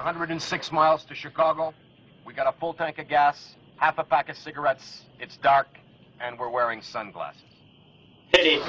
106 miles to Chicago. We got a full tank of gas, half a pack of cigarettes. It's dark, and we're wearing sunglasses. Pity.